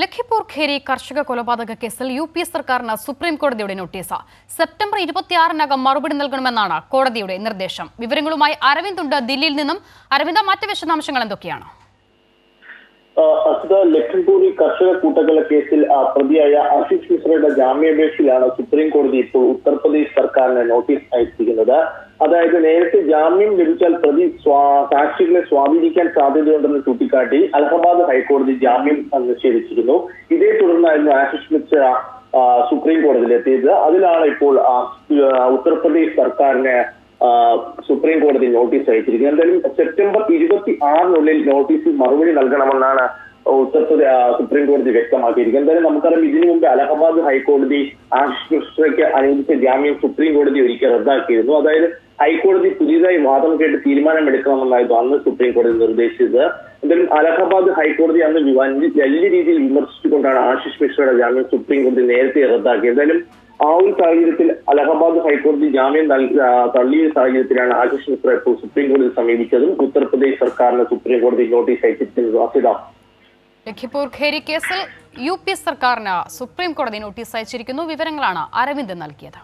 ലഖിപൂർ ഖേരി കർഷക കൊലപാതക കേസിൽ യു പി സർക്കാരിന് സുപ്രീം കോടതിയുടെ നോട്ടീസ്. സെപ്റ്റംബർ ഇരുപത്തിയാറിനകം മറുപടി നൽകണമെന്നാണ് കോടതിയുടെ നിർദ്ദേശം. വിവരങ്ങളുമായി അരവിന്ദ് ഉണ്ട് ദില്ലിയിൽ നിന്നും അരവിന്ദ മറ്റ് വിശദാംശങ്ങൾ എന്തൊക്കെയാണ്? അസുഖ ലഖൻപൂരി കർഷക കൂട്ടക്കൊല കേസിൽ പ്രതിയായ ആശിഷ് മിശ്രയുടെ ജാമ്യാപേക്ഷയിലാണ് സുപ്രീം കോടതി ഇപ്പോൾ ഉത്തർപ്രദേശ് സർക്കാരിന് നോട്ടീസ് അയച്ചിരിക്കുന്നത്. അതായത് നേരത്തെ ജാമ്യം ലഭിച്ചാൽ പ്രതി സാക്ഷികളെ സ്വാധീനിക്കാൻ സാധ്യതയുണ്ടെന്ന് ചൂണ്ടിക്കാട്ടി അലഹബാദ് ഹൈക്കോടതി ജാമ്യം നിഷേധിച്ചിരുന്നു. ഇതേ തുടർന്നായിരുന്നു ആശിഷ് മിശ്ര സുപ്രീം കോടതിയിലെത്തിയത്. അതിലാണ് ഇപ്പോൾ ഉത്തർപ്രദേശ് സർക്കാരിന് സുപ്രീം കോടതി നോട്ടീസ് അയച്ചിരിക്കുന്നത്. എന്തായാലും സെപ്റ്റംബർ ഇരുപത്തി ആറിനുള്ളിൽ നോട്ടീസിൽ മറുപടി നൽകണമെന്നാണ് ഉത്തർപ്രദേശ് സുപ്രീം കോടതി വ്യക്തമാക്കിയിരിക്കുന്നത്. എന്തായാലും നമുക്കറിയാം ഇതിനു മുമ്പ് അലഹബാദ് ഹൈക്കോടതി ആശിഷ് മിശ്രയ്ക്ക് അനുവദിച്ച ജാമ്യം സുപ്രീം കോടതി ഒരിക്കൽ റദ്ദാക്കിയിരുന്നു. അതായത് ഹൈക്കോടതി പുതിയതായി വാദം കേട്ട് തീരുമാനമെടുക്കണമെന്നായിരുന്നു അന്ന് സുപ്രീം കോടതി നിർദ്ദേശിച്ചത്. എന്തായാലും അലഹബാദ് ഹൈക്കോടതി അന്ന് വലിയ രീതിയിൽ വിമർശിച്ചുകൊണ്ടാണ് ആശിഷ് മിശ്രയുടെ ജാമ്യം സുപ്രീം കോടതി നേരത്തെ റദ്ദാക്കിയത്. എന്തായാലും ആ ഒരു സാഹചര്യത്തിൽ അലഹബാദ് ഹൈക്കോടതി ജാമ്യം തള്ളിയ സാഹചര്യത്തിലാണ് ആശിഷ് മിശ്ര ഇപ്പോൾ സുപ്രീം കോടതി സമീപിച്ചതും. ഉത്തർപ്രദേശ് സർക്കാരിന് സുപ്രീം കോടതി നോട്ടീസ് അയച്ചിരിക്കുന്നത് അസിത ലഖിപൂർ ഖേരി കേസിൽ യു പി സർക്കാരിന് സുപ്രീം കോടതി നോട്ടീസ് അയച്ചിരിക്കുന്നു. വിവരങ്ങളാണ് അരവിന്ദ് നൽകിയത്.